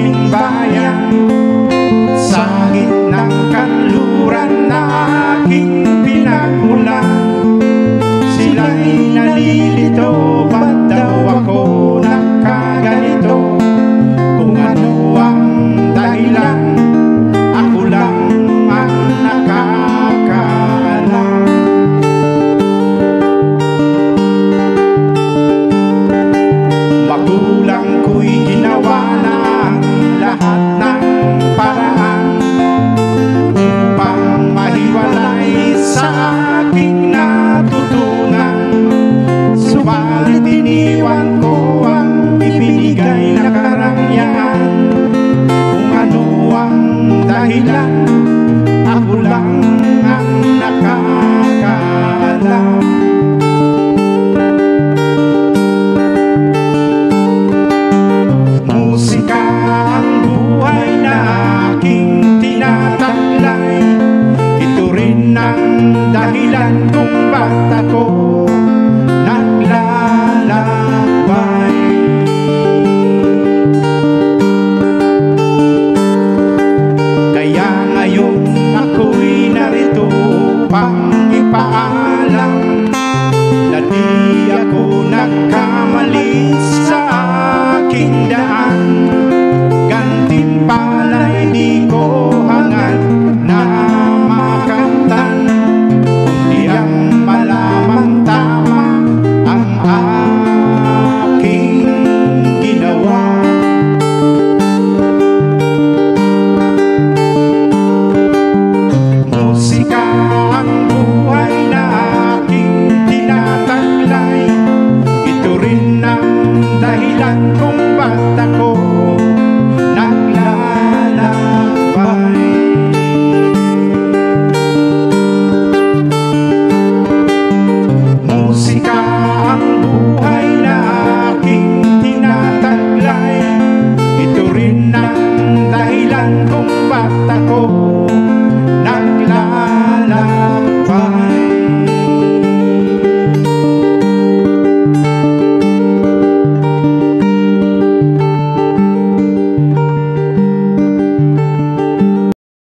aming bayan. Sa ng kanluran na aking pinagmulan sila'y nalilito ba? dahilan Ako lang ang nakakaalam. Musika ang buhay na aking tinataglay Ito rin ang dahilan kung bakit помолиться. 山空